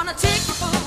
wanna take you for